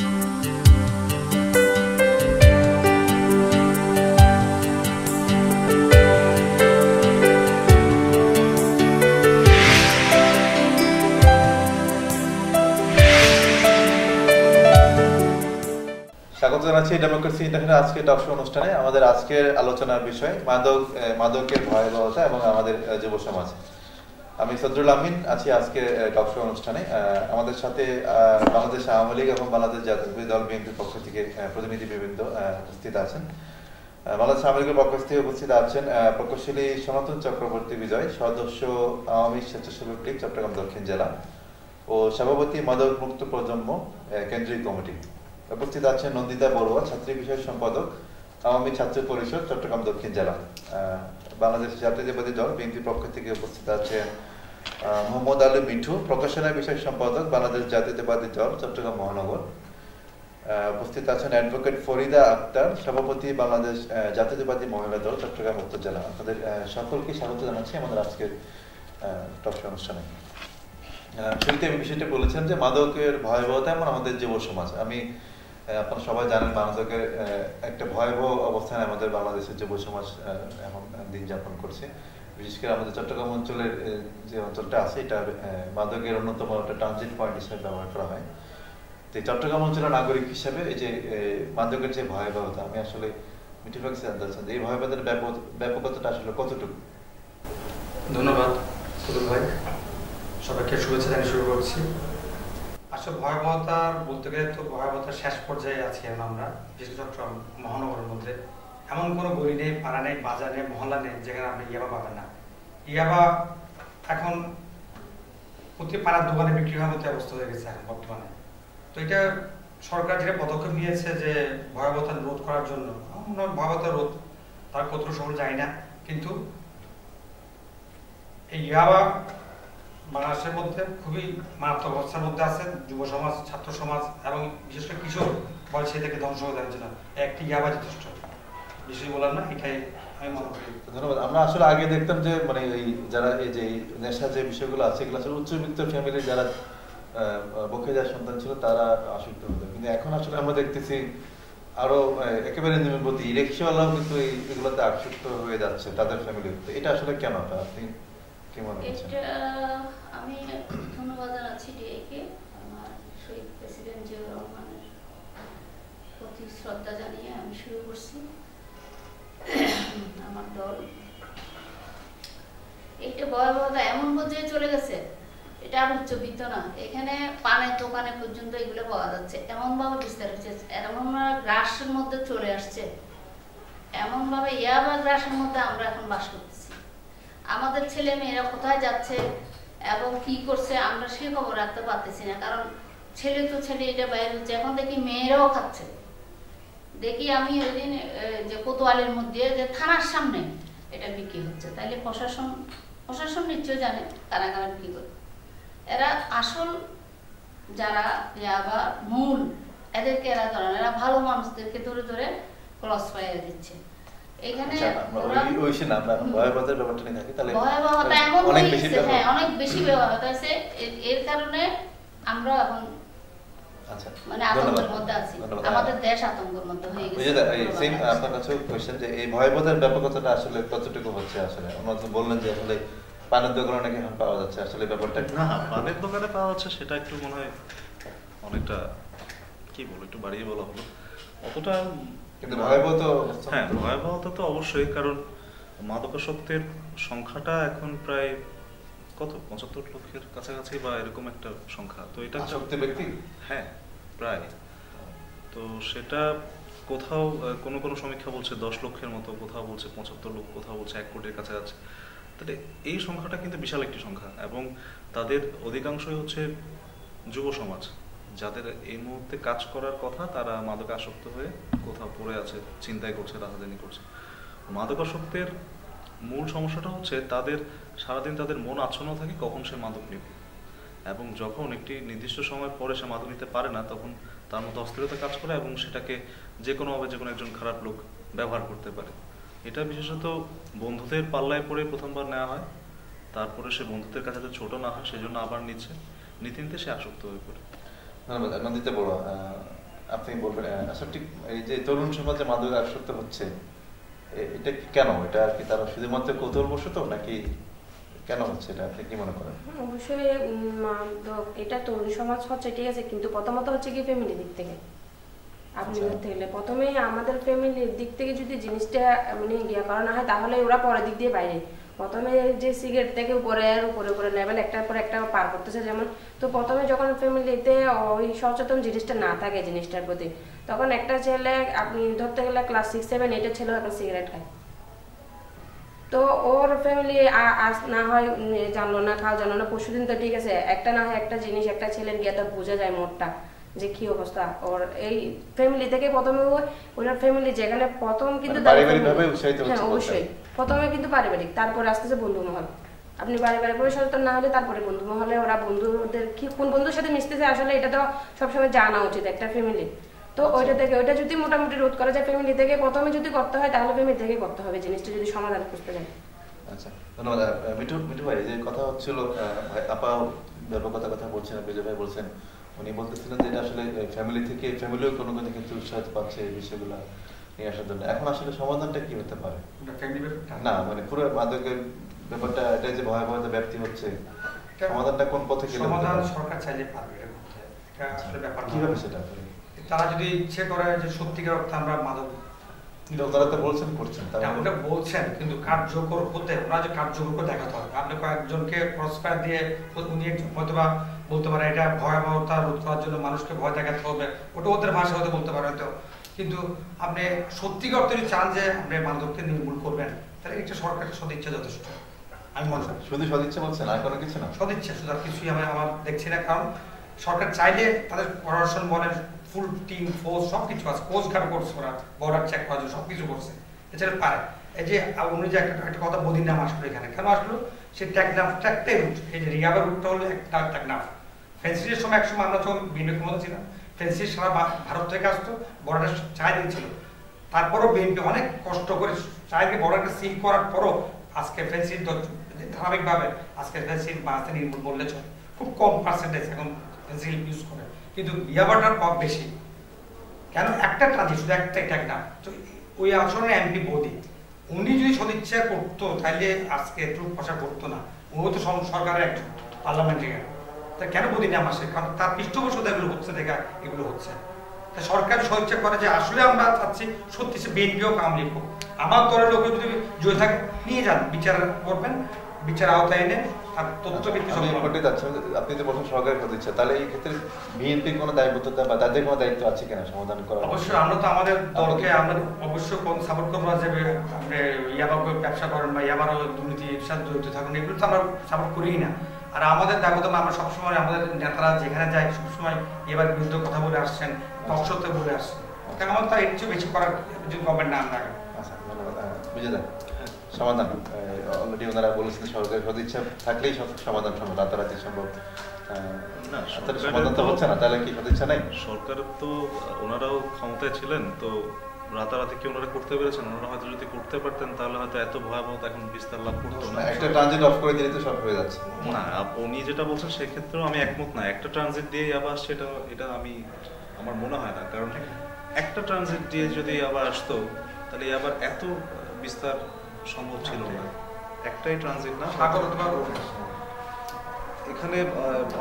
স্বাগত জানাচ্ছি democracy internet আজকে টক শো অনুষ্ঠানে। আমাদের আজকের আলোচনার বিষয় মাদক মাদকের ভয়াবহতা এবং আমাদের যুব সমাজ আমি সদরুল আমিন আছি আজকে টক শো অনুষ্ঠানে। আমাদের সাথে বাংলাদেশ আওয়ামী লীগ এবং বাংলাদেশ জাতীয় দল বিএনপির পক্ষ থেকে আহ, প্রতিনিধিবৃন্দ উপস্থিত আছেন। বাংলাদেশ আওয়ামী লীগের পক্ষ থেকে উপস্থিত আছেন প্রকৌশলী সনাতন চক্রবর্তী বিজয় সদস্য আওয়ামী স্বেচ্ছাসেবক লীগ চট্টগ্রাম দক্ষিণ জেলা ও সভাপতি মাদক মুক্ত প্রজন্ম কেন্দ্রীয় কমিটি। উপস্থিত আছেন নন্দিতা বড়ুয়া ছাত্রী বিষয় সম্পাদক আওয়ামী ছাত্র পরিষদ চট্টগ্রাম দক্ষিণ জেলা। বাংলাদেশ জাতীয়তাবাদী দল বিএনপি পক্ষ থেকে উপস্থিত আছেন মোহাম্মদ আলী মিঠু প্রকাশনা বিষয় সম্পাদক, বাংলাদেশ জাতীয়তাবাদী দল, চট্টগ্রাম মহানগর। উপস্থিত আছেন অ্যাডভোকেট ফরিদা আক্তার, সভাপতি বাংলাদেশ জাতীয়তাবাদী মহিলা দল, চট্টগ্রাম উত্তর জেলা আপনাদের সকলকে স্বাগত জানাচ্ছি আমাদের আজকের টক অনুষ্ঠানে। শুরুতে এই বিষয়টা বলেছেন যে মাদকের ভয়াবহতা এমন আমাদের যুব সমাজ। আমি আপনারা সবাই জানেন মাদকের একটা ভয়াবহ অবস্থানে আমাদের বাংলাদেশের যুব সমাজ এখন দিন যাপন করছে। বিশেষ করে আমাদের চট্টগ্রাম অঞ্চলের যে অঞ্চলটা আছে, এটা মাদকের অন্যতম একটা ট্রানজিট পয়েন্ট হিসেবে ব্যবহার করা হয়। তো চট্টগ্রাম অঞ্চলের নাগরিক হিসেবে এই যে মাদকের যে ভয়াবহতা, আমি আসলে মিঠিফাক জানতে চাচ্ছেন এই ভয়াবহতার ব্যাপক, ব্যাপকতাটা আসলে কতটুকু? ধন্যবাদ সুদুল ভাই। সবাইকে শুভেচ্ছা জানিয়ে শুরু করছি। আসলে ভয়াবহতার বলতে গেলে তো ভয়াবহতার শেষ পর্যায়ে আছি আমরা, বিশেষ চট্টগ্রাম মহানগরের মধ্যে। এমন কোনো গলি নেই, পাড়া নেই, বাজার নেই, মহল্লা নেই, যেখানে আপনি ইয়াবা পাবেন না। ইয়াবা এখন প্রতি পাড়ার দোকানে বিক্রি হওয়ার মতো অবস্থা হয়ে গেছে এখন বর্তমানে। তো এটা সরকার যেটা পদক্ষেপ নিয়েছে যে ভয়াবহতা রোধ করার জন্য ভয়াবহতা রোধ তার কত সফল যায় না, কিন্তু এই ইয়াবা বাংলাদেশের মধ্যে খুবই মারাত্মক অবস্থার মধ্যে আছে, যুব সমাজ, ছাত্র সমাজ এবং বিশেষ করে কিশোর বয়সে থেকে ধ্বংস হয়ে যাচ্ছে না একটি ইয়াবা যথেষ্ট। বেশি বলার না এটাই আমি মনে করি। ধন্যবাদ। আমরা আসলে আগে দেখতাম যে মানে এই যারা এই যে নেশা যে বিষয়গুলো আছে এগুলো আসলে উচ্চবিত্ত ফ্যামিলির যারা আহ, বকে যার সন্তান ছিল তারা আসক্ত হতো। কিন্তু এখন আসলে আমরা দেখতেছি আরও একেবারে নিম্নবর্তী। রিক্সাওয়ালাও কিন্তু এই এগুলোতে আসক্ত হয়ে যাচ্ছে তাদের ফ্যামিলি এটা আসলে কেন? আপনি কি মনে করছেন? আমি ধন্যবাদ জানাচ্ছি ডিআইকে আমার শহীদ প্রেসিডেন্ট জিয়াউর রহমানের প্রতি শ্রদ্ধা জানিয়ে আমি শুরু করছি। আমার দল। ভয়াবহতা এমন পর্যায়ে চলে গেছে। এটা আর না। এখানে দোকানে পর্যন্ত এগুলো পাওয়া যাচ্ছে। বিস্তার হচ্ছে গ্রাসের মধ্যে চলে আসছে। ইয়াবা গ্রাসের মধ্যে আমরা এখন বাস করতেছি। আমাদের ছেলে মেয়েরা কোথায় যাচ্ছে এবং কি করছে আমরা সে খবর রাখতে পারতেছি না। কারণ ছেলে তো ছেলে, এটা বাইরে হচ্ছে। এখন দেখি মেয়েরাও খাচ্ছে। দেখি আমি ওই দিন যে কোতোয়ালের মধ্যে যে থানার সামনে এটা বিক্রি হচ্ছে। তাইলে প্রশাসন প্রশাসন নিশ্চয় জানে কারা কারা বিক্রি করে। এরা আসল যারা আবার মূল এদেরকে এরা ধরে এরা ভালো মানুষদেরকে ধরে ধরে ক্রস ফায়ার দিচ্ছে। এখানে ওই- ওই সে না আমরা ভয়াবহতার ব্যাপারটা নিয়ে থাকি তাহলে ভয়াবহতা এমন অনেক বেশি হ্যাঁ অনেক বেশি ব্যবহার হয়েছে এর- কারণে আমরা এখন মানে আতঙ্কের মধ্যে আছি। আমাদের দেশ আতঙ্কের মধ্যে হয়ে গেছে। যে এই ধন্যবাদ। আপনার কাছেও question যে এই ভয়াবহতার ব্যাপকতাটা আসলে কতটুকু হচ্ছে আসলে? আমরা তো বললেন যে আসলে পানের দোকানে নাকি এখন পাওয়া যাচ্ছে। আসলে ব্যাপারটা না পানের দোকানে পাওয়া যাচ্ছে সেটা একটু মনে হয় অনেকটা কি বলব একটু বাড়িয়ে বলা হলো। অতটা কিন্তু ভয়াবহ তো হ্যাঁ ভয়াবহতা তো অবশ্যই কারণ মাদকাসক্তের সংখ্যাটা এখন প্রায় কত? পঁচাত্তর লক্ষের কাছাকাছি বা এরকম একটা সংখ্যা। তো এটা ব্যক্তি? হ্যাঁ প্রায়। তো সেটা কোথাও কোনো কোনো সমীক্ষা বলছে দশ লক্ষের মতো কোথাও বলছে পঁচাত্তর লক্ষ কোথাও বলছে এক কোটির কাছাকাছি। তাহলে এই সংখ্যাটা কিন্তু বিশাল একটি সংখ্যা এবং তাদের অধিকাংশই হচ্ছে যুব সমাজ। যাদের এই মুহূর্তে কাজ করার কথা তারা মাদকে আসক্ত হয়ে কোথাও পড়ে আছে চিন্তায় করছে রাহাজানি করছে। মাদকাসক্তের মূল সমস্যাটা হচ্ছে তাদের সারাদিন তাদের মন আচ্ছন্ন থাকে কখন সে মাদক নেবে। এবং যখন একটি নির্দিষ্ট সময় পরে সে মাদক নিতে পারে না, তখন তার মধ্যে অস্থিরতা কাজ করে এবং সেটাকে যে কোনোভাবে যে কোনো একজন খারাপ লোক ব্যবহার করতে পারে। এটা বিশেষত বন্ধুদের পাল্লায় পড়ে প্রথমবার নেওয়া হয়, তারপরে সে বন্ধুদের কাছে যাতে ছোট না হয়, সেজন্য আবার নিচ্ছে নিতে সে আসক্ত হয়ে পড়ে। ধন্যবাদ আপনি বলবেন আসলে ঠিক এই যে তরুণ সমাজে মাদক আসক্ত হচ্ছে এটা কেন? এটা কি তারা শুধুমাত্র কৌতূহলবশত নাকি কেন হচ্ছে? এটা আপনি কি মনে করেন? অবশ্যই এটা তরুণ সমাজ হচ্ছে ঠিক আছে কিন্তু প্রথমত হচ্ছে কি ফ্যামিলি দিক থেকে। আপনি আচ্ছা। ধরতে গেলে প্রথমে আমাদের ফ্যামিলির দিক থেকে যদি জিনিসটা মানে ইয়ে করানো হয় তাহলে ওরা পরের দিক দিয়ে বাইরে। প্রথমে যে সিগারেট থেকে উপরে আর উপরে উপরে লেভেল একটার পর একটা পার করতেছে যেমন। তো প্রথমে যখন ফ্যামিলিতে ওই সচেতন জিনিসটা না থাকে জিনিসটার প্রতি, তখন একটা ছেলে, আপনি ধরতে গেলে ক্লাস সিক্স সেভেন এইটের ছেলেও এখন সিগারেট খায়। তো ওর ফ্যামিলি আজ না হয় জানলো না খাও জানলো না, পরশুদিন তো ঠিক আছে, একটা না হয় একটা জিনিস একটা ছেলের গিয়ে তো বোঝা যায় মোটটা। যে কি অবস্থা? ওর এই ফ্যামিলি থেকে প্রথমে ওনার ফ্যামিলি যেখানে প্রথম কিন্তু মানে পারিবারিকভাবে উৎসাহিত হচ্ছে হ্যাঁ অবশ্যই। প্রথমে কিন্তু পারিবারিক তারপরে আস্তে আস্তে বন্ধু মহল। আপনি পারিবারিক ভাবে সচেতন না হলে তারপরে বন্ধু মহলে ওরা বন্ধুদের কি কোন বন্ধুর সাথে মিশতেছে আসলে এটা তো সবসময় জানা উচিত একটা ফ্যামিলি তো আচ্ছা। ওইটা থেকে ওইটা যদি মোটামুটি রোধ করা যায় ফ্যামিলি থেকে প্রথমে যদি করতে হয় তাহলে ফ্যামিলি থেকে করতে হবে জিনিসটা যদি সমাধান করতে যায়। আচ্ছা ধন্যবাদ। মিঠু মিঠু ভাই যে কথা হচ্ছিল আপা ব্যাপকতার কথা বলছেন বিজয় ভাই বলছেন উনি বলতেছিলেন যে এটা আসলে ফ্যামিলি থেকে ফ্যামিলিও কোনো কোনো ক্ষেত্রে উৎসাহ পাচ্ছে এই বিষয়গুলো নিয়ে আসার জন্য। এখন আসলে সমাধানটা কি হতে পারে? না মানে পুরো মাদকের ব্যাপারটা এটা যে ভয়াবহতা ব্যাপ্তি হচ্ছে সমাধানটা কোন পথে গেলে সমাধান সরকার চাইলে পারবে এটা আসলে ব্যাপার কীভাবে সেটা তারা যদি ইচ্ছে করে যে সত্যিকার অর্থে আমরা মাদক ওনারা তো বলছেন করছেন তার ওটা বলছেন কিন্তু কার্যকর হতে ওরা যে কার্যকর করে দেখাতে হবে। আপনি কয়েকজনকে প্রসপার দিয়ে উনি হয়তোবা বলতে পারে এটা ভয়াবহতা রোধ করার জন্য মানুষকে ভয় দেখাতে হবে। ওটা ওদের ভাষা হতে বলতে পারে হয়তো। কিন্তু আপনি সত্যিকার অর্থে যদি চান যে আপনি মাদককে নির্মূল করবেন? তাহলে এটা সরকারের সদিচ্ছা যথেষ্ট। আমি মনে করি। শুধু সদিচ্ছা বলছেন আর কোনো কিছু না? সদিচ্ছা শুধু আর কিছুই আমি আমার দেখছি না। কারণ সরকার চাইলে তাদের প্রশাসন বলেন ফুল টিম ফোর্স সব কিছু আছে। কোচ ঘাট করছে ওরা বর্ডার চেক করার জন্য সব কিছু করছে। এছাড়া পারে। এই যে উনি যে একটা একটা কথা বদির নাম আসলো এখানে। কেন আসলো? সে ট্যাগনাফটা একটাই রুট। এই যে রিয়াবের রুটটা হলো একটা ট্যাগনাফ ফেন্সির সময় একসময় আমরা যখন বিনিয়োগ ক্ষমতা ছিলাম ফেন্সি সারা ভারত থেকে আসতো, বর্ডার চাই দিয়েছিল। তারপরও বিএনপি অনেক কষ্ট করে চাইকে বর্ডারটা সিল করার পরও আজকে ফেন্সির ধারাবাহিকভাবে আজকে ফেন্সির বাসে নির্মূল বললে চলে। খুব কম পার্সেন্টেজ এখন ফেন্সিল ইউজ করে। কিন্তু ইয়াবাটার পাপ বেশি। কেন? একটা ট্রানজিট শুধু একটা ট্যাগ না তো ওই আসনে এমপি বৌদি। উনি যদি সদিচ্ছা করতো তাহলে আজকে একটু পয়সা করতো না। ও তো সরকারের একজন পার্লামেন্টারিয়ান তা কেন বৌদি নাম আসে কারণ তার পৃষ্ঠপোষকতা এগুলো হচ্ছে দেখা এগুলো হচ্ছে। তা সরকার সদিচ্ছা করে যে আসলে আমরা চাচ্ছি সত্যি সে বিএনপিও কামলি হোক আমার দলের লোক যদি জয় থাকে নিয়ে যান বিচার করবেন বিচার আওতায় এনে তার তথ্য ভিত্তি আমি সম্পন্ন- করতে যাচ্ছি আপনি যে বলছেন সরকারের সদিচ্ছা তাহলে এই ক্ষেত্রে বিএনপির কোনো দায়বদ্ধতা বা তাদের কোনো দায়িত্ব আছে কিনা সমাধান করার? অবশ্যই আমরা তো আমাদের দলকে আমরা অবশ্যই কোন সাপোর্ট করব যে আপনি ব্যবসা করেন বা ইয়াবারও জড়িত থাকুন এগুলো তো আমরা সাপোর্ট করিই না। আর আমাদের দায়িত্ব আমরা সবসময় আমাদের নেতারা যেখানে যায় সবসময় এবার বিরুদ্ধে কথা বলে আসছেন পক্ষতে বলে আসছেন। কারণ আমার তো এর চেয়ে বেশি করার যদি গভর্নমেন্ট নাম বুঝে যান সমাধান অলরেডি ওনারা বলেছেন সরকারের সদিচ্ছা থাকলেই সব সমাধান সম্ভব রাতারাতি সম্ভব। আহ, না, সমাধান তো তো- হচ্ছে না তাহলে কি সদিচ্ছা নেই? সরকার তো ওনারাও ক্ষমতায় ছিলেন তো রাতারাতি কি ওনারা করতে পেরেছেন? ওনারা হয়তো যদি করতে পারতেন তাহলে হয়তো এত ভয়াবহতা এখন বিস্তার লাভ করতো না। একটা ট্রানজিট অফ করে দিলে তো সব হয়ে যাচ্ছে। না উনি যেটা বলছেন সেক্ষেত্রেও আমি একমত না। একটা ট্রানজিট দিয়ে আবার সেটা এটা আমি আমার মনে হয় না। কারণ একটা ট্রানজিট দিয়ে যদি আবার আসতো তাহলে আবার এত বিস্তার সম্ভব ছিল না। একটাই ট্রানজিট না। এখানে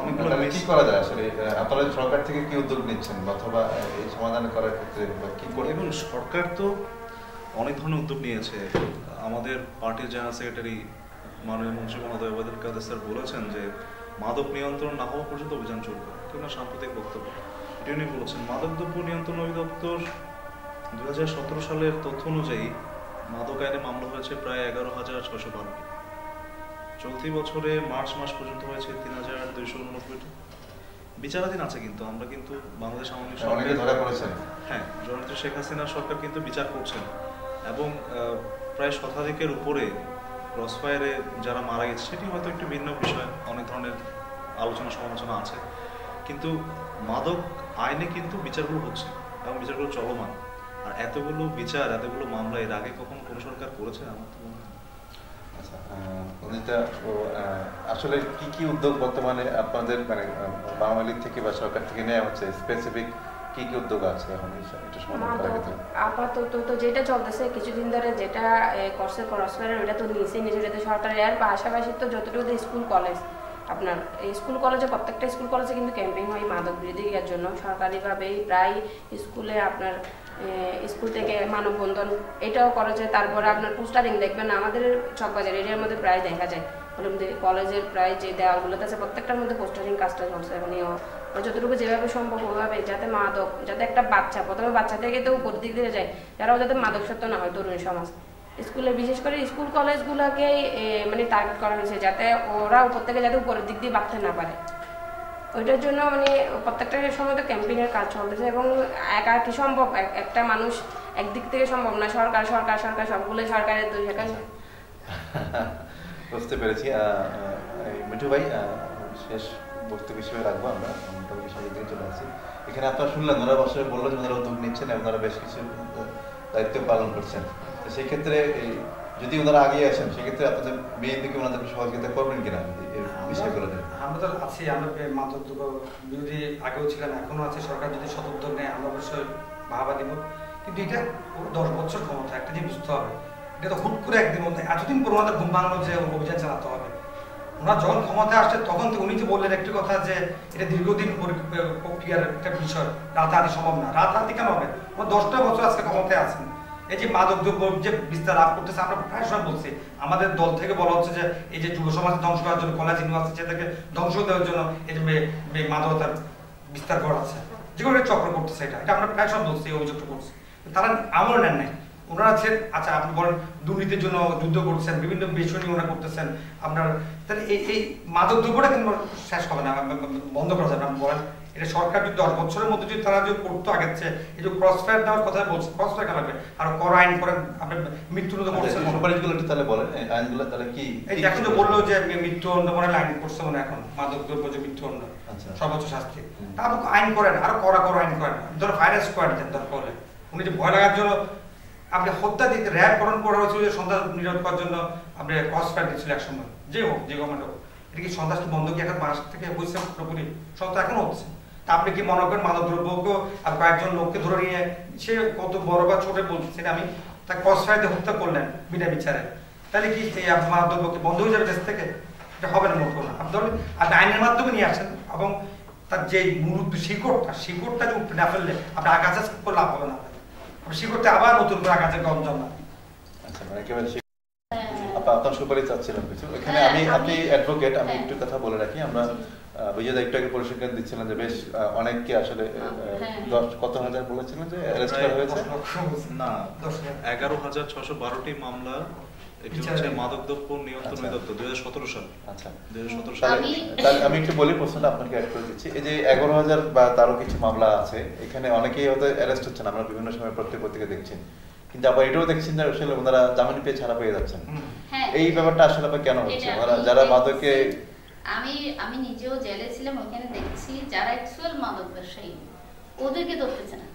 অনেকগুলো কি করা যায় আসলে? আপনারা সরকার থেকে কি উদ্যোগ নিচ্ছেন অথবা এই সমাধান করার ক্ষেত্রে বা কি করে দেখুন সরকার তো অনেক ধরনের উদ্যোগ নিয়েছে। আমাদের পার্টির জেনারেল সেক্রেটারি মাননীয় মন্ত্রী মহোদয় ওবায়দুল কাদের স্যার বলেছেন যে মাদক নিয়ন্ত্রণ না হওয়া পর্যন্ত অভিযান চলবে কেন সাম্প্রতিক বক্তব্য। এটি উনি বলেছেন মাদক দ্রব্য নিয়ন্ত্রণ অধিদপ্তর দু হাজার সতেরো সালের তথ্য অনুযায়ী মাদক আইনে মামলা হয়েছে প্রায় এগারো হাজার ছশো বারোটি চলতি বছরে মার্চ মাস পর্যন্ত হয়েছে তিন হাজার দুইশো উননব্বইটি। বিচারাধীন আছে কিন্তু আমরা কিন্তু বাংলাদেশ আওয়ামী লীগ পড়েছেন। হ্যাঁ জননেত্রী শেখ হাসিনার সরকার কিন্তু বিচার করছেন। এবং প্রায় শতাধিকের উপরে ক্রসফায়ারে যারা মারা গেছে সেটি হয়তো একটু ভিন্ন বিষয় অনেক ধরনের আলোচনা সমালোচনা আছে। কিন্তু মাদক আইনে কিন্তু বিচারগুলো হচ্ছে এবং বিচারগুলো চলমান। আর এতগুলো বিচার এতগুলো মামলা এর আগে কখন কোন সরকার করেছে আমার তো মনে হয় অনিতা আসলে কি কি উদ্যোগ বর্তমানে আপনাদের মানে আওয়ামী লীগ থেকে বা সরকার থেকে নেওয়া হচ্ছে? স্পেসিফিক কি কি উদ্যোগ আছে এখন? এটা সমাধান মাদক আপাতত তো যেটা চলতেছে কিছুদিন ধরে যেটা করছে ক্রসফায়ার ওটা তো নিয়েছে নিজে যেতে সরকারি আর পাশাপাশি তো যতটুকু স্কুল কলেজ আপনার স্কুল কলেজে, প্রত্যেকটা স্কুল কলেজে কিন্তু ক্যাম্পেইন হয় মাদক বিরোধী জন্য সরকারিভাবেই প্রায় স্কুলে আপনার স্কুল থেকে মানববন্ধন এটাও কলেজে তারপরে আপনার পোস্টারিং দেখবেন, আমাদের চকবাজার এরিয়ার মধ্যে প্রায় দেখা যায়। কলেজের প্রায় যে দেওয়ালগুলোতে আছে, প্রত্যেকটার মধ্যে পোস্টারিং কাজটা চলছে। ও যতটুকু যেভাবে সম্ভব ওভাবে যাতে মাদক, যাতে একটা বাচ্চা, প্রথমে বাচ্চা থেকে তো উপর দিক দিয়ে যায়, যারাও যাতে মাদক সত্য না হয় তরুণ সমাজ। স্কুলে, বিশেষ করে স্কুল কলেজগুলোকেই মানে টার্গেট করা হয়েছে যাতে ওরা উপর থেকে যাতে উপরের দিক দিয়ে বাড়তে না পারে। ওইটার জন্য মানে প্রত্যেকটা সময় তো ক্যাম্পেইনের কাজ চলতেছে এবং একা কি সম্ভব? একটা মানুষ একদিক থেকে সম্ভব না। সরকার সরকার সরকার সবগুলো সরকারের দোষ। এখানে বুঝতে পেরেছি। মিঠু ভাই শেষ বক্তব্য হিসেবে রাখব আমরা। মোটামুটি সামনের দিকে চলে আসছি এখানে আপনারা শুনলেন, ওনারা বছরে বলল যে ওনারা উদ্যোগ নিচ্ছেন এবং ওনারা বেশ কিছু দায়িত্ব পালন করছেন। তো সেই ক্ষেত্রে এই যদি ওনারা আগে আসেন সেক্ষেত্রে আপনাদের বিএনপিকে ওনাদেরকে সহযোগিতা করবেন কিনা? আমরা তো আছি আমরা বে- বিরোধী আগেও ছিলাম এখনও আছে সরকার যদি সদুদ্যোগ নেয় আমরা অবশ্যই ভাবা দিব। কিন্তু এটা দশ বছর ক্ষমতা একটা জিনিস বুঝতে হবে। এটা তো হুট করে একদিন মধ্যে এতদিন পর ওনাদের ঘুম ভাঙলো যে অভিযান চালাতে হবে। ওনারা যখন ক্ষমতায় আসছে তখন তো উনি যে বললেন একটি কথা যে এটা দীর্ঘদিন প্রক্রিয়ার একটা বিষয়। রাতারাতি সম্ভব না। রাতারাতি কেন হবে? ওরা দশটা বছর আজকে ক্ষমতায় আছেন। এই যে মাদক দ্রব্য যে বিস্তার লাভ করতেছে, আমরা প্রায় সময় বলছি। আমাদের দল থেকে বলা হচ্ছে যে, এই যে যুব সমাজ ধ্বংস করার জন্য কলেজ ইউনিভার্সিটি থেকে ধ্বংস দেওয়ার জন্য এই যে মাদকতার বিস্তার করাচ্ছে যেগুলো একটা চক্র করতেছে এটা। এটা আমরা প্রায় সময় বলছি, এই অভিযোগটা করছি। তারা আমল নেন নাই। ওনারা আছেন আচ্ছা আপনি বলেন, দুর্নীতির জন্য যুদ্ধ করছেন, বিভিন্ন বিষয় নিয়ে ওনারা করতেছেন। আপনার, তাহলে এই এই মাদক দ্রব্যটা কিন্তু শেষ হবে না। বন্ধ করা যাবে আপনি বলেন। এটা সরকার যদি দশ বছরের মধ্যে যদি তারা যদি করতো আগের চেয়ে এই যে ক্রস ফায়ার দেওয়ার কথা বলছে ক্রস ফায়ার লাগবে? আর কর আইন করেন আপনি মৃত্যুদণ্ড করছেন সুপারিশগুলো একটু তাহলে বলেন আইনগুলো তাহলে কি এই এখন যে বলল যে মৃত্যুদণ্ড মনে আইন করছে মনে এখন মাদক দ্রব্য যে মৃত্যুদণ্ড আচ্ছা। সর্বোচ্চ শাস্তি। তা আপনি আইন করেন আরও আইন করেন। ধরো ভাইরাস স্কোয়াড দেন দরকার হলে উনি যে ভয় লাগার জন্য আপনি হত্যা দিতে র্যাব গঠন করা হয়েছিল যে সন্ত্রাস নিরোধ করার জন্য আপনি ক্রস ফায়ার দিচ্ছিল এক সময় যে হোক যে গভর্নমেন্ট হোক। এটা কি সন্ত্রাস বন্ধ কি এখন মাস থেকে হয়েছে? পুরোপুরি সন্ত্রাস এখনও হচ্ছে? আপনি কি মনে করেন মাদক দ্রব্যকে আর কয়েকজন লোককে ধরে নিয়ে সে কত বড় বা ছোট বলছেন আমি তা ক্রস ফায়ার দিয়ে হত্যা করলেন বিনা বিচারে? তাহলে কি এই আপনার মাদক বন্ধ হয়ে যাবে দেশ থেকে? এটা হবে না মোট না আপনি আপনি আইনের মাধ্যমে নিয়ে আসেন এবং তার যে মূল শিকড়টা শিকড়টা যে উপরে না ফেললে আপনি আগাছা লাভ হবে না। শিকড়তে আবার নতুন করে আগাছা গম জমা আচ্ছা মানে আপনার সুপারিশ চাচ্ছিলাম কিছু। এখানে হ্যাঁ, আমি আমি- আপনি অ্যাডভোকেট আমি হ্যাঁ। একটু কথা বলে রাখি। আমরা একটু আগে পরিসংখ্যান দিচ্ছিলেন যে বেশ অনেককে আসলে হ্যাঁ। দশ কত হাজার বলেছিলেন যে অ্যারেস্ট করা হয়েছে? না। এগারো হাজার ছশো বারোটি মামলা হচ্ছে আচ্ছা। আচ্ছা। আমি- একটু বলি প্রশ্নটা আপনাকে অ্যাড করে দিচ্ছি। এই যে এগারো হাজার বা তারও কিছু মামলা আছে এখানে অনেকেই হয়তো অ্যারেস্ট হচ্ছেন আমরা বিভিন্ন সময় প্রত্যেক পত্রিকা দেখছি। কিন্তু আবার এটাও দেখছেন যে আসলে ওনারা জামিন পেয়ে ছাড়া পেয়ে যাচ্ছেন। হ্যাঁ। এই ব্যাপারটা আসলে আবার কেন হচ্ছে? ওনারা যারা। মাদকে আমি আমি নিজেও জেলে ছিলাম ওখানে দেখছি যারা অ্যাকচুয়াল মাদক ব্যবসায়ী ওদেরকে ধরতেছে না।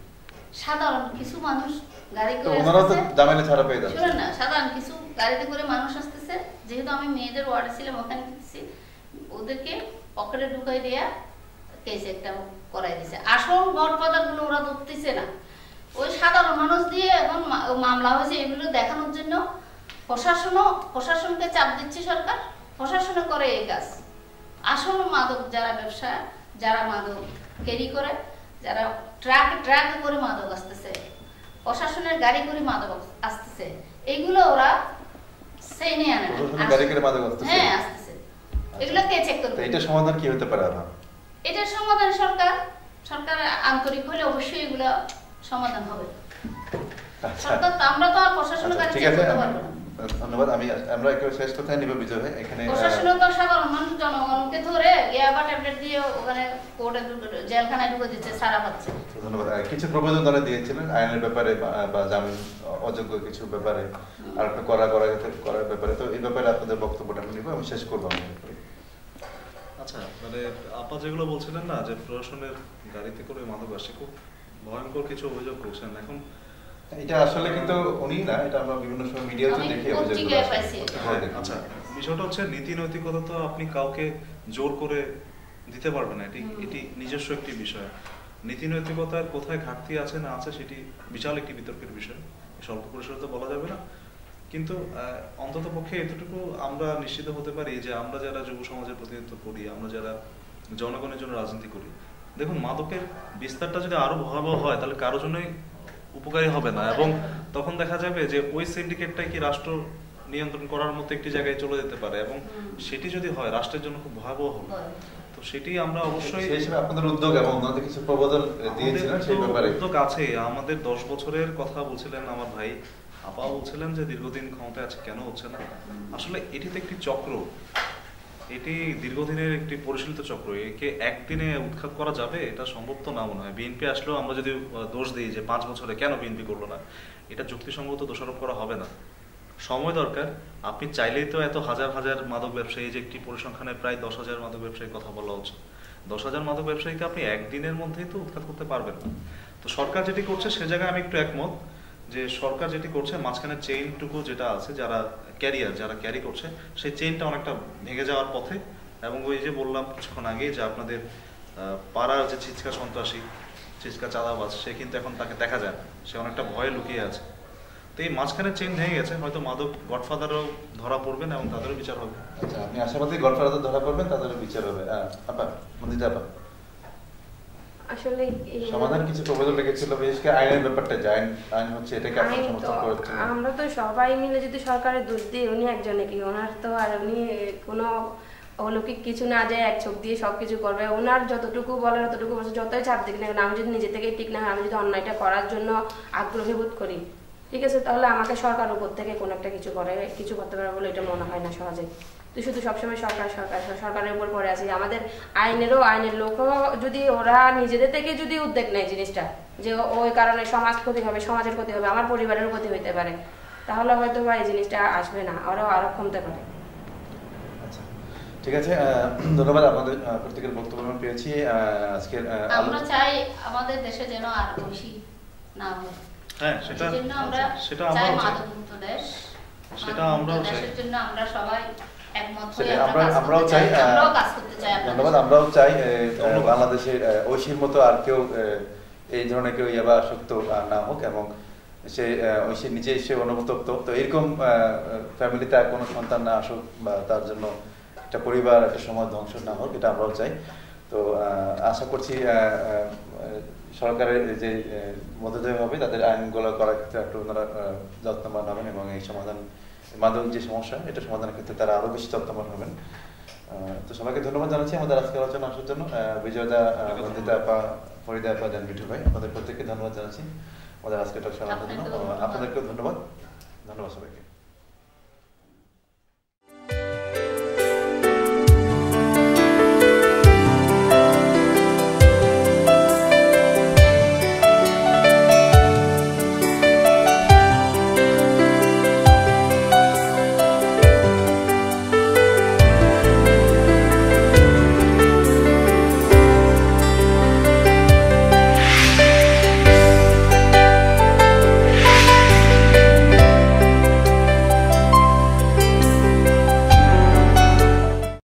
সাধারণ কিছু মানুষ গাড়ি করে ওনারাও তো জামিনে ছাড়া পেয়ে শুনুন না সাধারণ কিছু গাড়িতে করে মানুষ আসতেছে যেহেতু আমি মেয়েদের ওয়ার্ডে ছিলাম ওখানে দেখছি ওদেরকে পকেটে ঢুকাই দেয়া কেস একটা করাই দিছে। আসল গডফাদারগুলো ওরা ধরতেছে না। ওই সাধারণ মানুষ দিয়ে এখন মামলা হয়েছে এগুলো দেখানোর জন্য। প্রশাসনও প্রশাসনকে চাপ দিচ্ছে সরকার প্রশাসনে করে এই কাজ। আসল মাদক যারা ব্যবসা যারা মাদক ক্যারি করে যারা ট্রাক ট্রাক করে মাদক আসতেছে প্রশাসনের গাড়ি করে মাদক আসতেছে এইগুলো ওরা সেই নিয়ে আনে না। গাড়ি করে মাদক আসতেছে? হ্যাঁ আসতেছে। এগুলো কে চেক করবে? এটা সমাধান কি হতে পারে এটার সমাধান সরকার সরকার আন্তরিক হলে অবশ্যই এগুলো সমাধান হবে। আচ্ছা। আমরা তো আর প্রশাসনের আচ্ছা, ঠিক আছে করতে আমি- পারব না। ধন্যবাদ। আমি আমরা একেবারে শেষ কথায় নিব বিজয় ভাই এখানে আহ, তো সাধারণ মানুষ জনগণকে ধরে ইয়াবা ট্যাবলেট দিয়ে ওখানে কোর্টে জেলখানায় ঢুকে দিচ্ছে সারা পাচ্ছে ধন্যবাদ। কিছু প্রবেদন তারা দিয়েছিলেন আইনের ব্যাপারে বা- বা জামিন অযোগ্য কিছু ব্যাপারে আর একটা করা করা করার ব্যাপারে। তো এই ব্যাপারে আপনাদের বক্তব্যটা আমি নিব আমি শেষ করব আমি আচ্ছা মানে আপা যেগুলো বলছিলেন না যে প্রশাসনের গাড়িতে করে মাদক আসছে খুব ভয়ঙ্কর কিছু অভিযোগ করছেন। এখন এটা আসলে কিন্তু উনি না এটা আমরা বিভিন্ন সময় মিডিয়াতে দেখি। হ্যাঁ। আচ্ছা বিষয়টা হচ্ছে নীতি নৈতিকতা তো আপনি কাউকে জোর করে দিতে পারবেন না এটি এটি নিজস্ব একটি বিষয়। নীতি নৈতিকতার কোথায় ঘাটতি আছে না আছে সেটি বিশাল একটি বিতর্কের বিষয়। স্বল্প পরিসরে তো বলা যাবে না। কিন্তু অন্তত পক্ষে এতটুকু আমরা নিশ্চিত হতে পারি যে আমরা যারা যুব সমাজের প্রতিনিধিত্ব করি আমরা যারা জনগণের জন্য রাজনীতি করি দেখুন মাদকের বিস্তারটা যদি আরও ভয়াবহ হয় তাহলে কারোর জন্যই উপকারী হবে না। এবং তখন দেখা যাবে যে ওই সিন্ডিকেটটাই কি রাষ্ট্র নিয়ন্ত্রণ করার মতো একটি জায়গায় চলে যেতে পারে এবং সেটি যদি হয় রাষ্ট্রের জন্য খুব ভয়াবহ হবে। তো সেটি আমরা অবশ্যই আপনাদের উদ্যোগ এবং কিছু দিয়েছিলেন সেই আমাদের ব্যাপারে। উদ্যোগ আছে। আমাদের দশ বছরের কথা বলছিলেন আমার ভাই। আপা বলছিলেন যে দীর্ঘদিন ক্ষমতায় আছে কেন হচ্ছে না? আসলে এটি তো একটি চক্র। এটি দীর্ঘদিনের একটি পরিচালিত চক্র। একে একদিনে উৎখাত করা যাবে এটা সম্ভব তো না মনে হয়। বিএনপি আসলেও আমরা যদি দোষ দিই যে পাঁচ বছরে কেন বিএনপি করল না, এটা যুক্তিসঙ্গত দোষারোপ করা হবে না। সময় দরকার। আপনি চাইলেই তো এত হাজার হাজার মাদক ব্যবসায়ী যে একটি পরিসংখ্যানে প্রায় দশ হাজার মাদক ব্যবসায়ীর কথা বলা হচ্ছে, দশ হাজার মাদক ব্যবসায়ীকে আপনি একদিনের মধ্যেই তো উৎখাত করতে পারবেন না। তো সরকার যেটি করছে সে জায়গায় আমি একটু একমত যে সরকার যেটি করছে, মাঝখানে চেইনটুকু যেটা আছে, যারা ক্যারিয়ার যারা ক্যারি করছে সেই চেইনটা অনেকটা ভেঙে যাওয়ার পথে এবং ওই যে বললাম কিছুক্ষণ আগে যে আপনাদের পাড়ার যে ছিচকা সন্ত্রাসী ছিচকা চাঁদাবাজ সে কিন্তু এখন তাকে দেখা যায় সে অনেকটা ভয়ে লুকিয়ে আছে। তো এই মাঝখানে চেইন ভেঙে গেছে হয়তো মাদক গডফাদারও ধরা পড়বেন এবং তাদেরও বিচার হবে। আচ্ছা আপনি আশাবাদী গডফাদার ধরা পড়বেন তাদেরও বিচার হবে। আহ, আপা মন্দিতা আপা আসলে সমাধান কিছু প্রবোধন রেখেছিল বিশেষ করে আইনের ব্যাপারটা যে আইন হচ্ছে এটাকে আপনি সমর্থন করেছেন। আমরা তো সবাই মিলে যদি সরকারের দোষ দিই উনি একজনে কি ওনার তো আর উনি কোনো অলৌকিক কিছু না যায় এক চোখ দিয়ে সবকিছু করবে। ওনার যতটুকু বলার ততটুকু বলছে যতই চাপ দিক না আমি যদি নিজে থেকে ঠিক না হয়, আমি যদি অন্যায়টা করার জন্য আগ্রহী বোধ করি ঠিক আছে? তাহলে আমাকে সরকার উপর থেকে কোনো একটা কিছু করে কিছু করতে পারে বলে এটা মনে হয় না সহজে। তুই শুধু সবসময় সরকার সরকার সরকারের উপর পড়ে আছি। আমাদের আইনেরও আইনের লোকও যদি ওরা নিজেদের থেকে যদি উদ্যোগ নেয় জিনিসটা যে ওই কারণে সমাজ ক্ষতি হবে সমাজের ক্ষতি হবে আমার পরিবারের ক্ষতি হতে পারে তাহলে হয়তো বা এই জিনিসটা আসবে না ওরাও আরও কমতে পারে। আচ্ছা ঠিক আছে ধন্যবাদ আমাদের প্রত্যেকের বক্তব্য আমরা পেয়েছি আজকের আমরা চাই আমাদের দেশে যেন আর বেশি না হয়। হ্যাঁ সেটা সেজন্য আমরা চাই মাদকমুক্ত দেশ সেটা আমরাও চাই। দেশের জন্য আমরা সবাই একমত সেটাই, আমরা আমরা- কাজ আমরাও চাই, চাই আহ, আমরাও কাজ করতে চাই আপনাদের ধন্যবাদ আমরাও চাই বাংলাদেশের ঐশীর মতো আর কেউ এই ধরনের কেউ ইয়াবা আসক্ত না হোক এবং সে আহ, নিজে সে অনুতপ্ত তো এরকম ফ্যামিলিতে আর কোনো সন্তান না আসুক বা তার জন্য একটা পরিবার একটা সমাজ ধ্বংস না হোক এটা আমরাও চাই। তো আহ, আশা করছি সরকারের যে আহ, হবে তাদের আইনগুলো করার ক্ষেত্রে একটু ওনারা যত্নবান হবেন এবং এই সমাধান মাদক যে সমস্যা এটা সমাধানের ক্ষেত্রে তারা আরও বেশি তত্ত্বাবধান হবেন। তো সবাইকে ধন্যবাদ জানাচ্ছি আমাদের আজকে আলোচনা আসার জন্য। আহ, বিজয়দা বন্দিতা আপা ফরিদা আপা দেন মিঠু ভাই আমাদের প্রত্যেককে ধন্যবাদ জানাচ্ছি। আমাদের আজকে টক শোনার জন্য। আপনাদেরকেও ধন্যবাদ। ধন্যবাদ সবাইকে।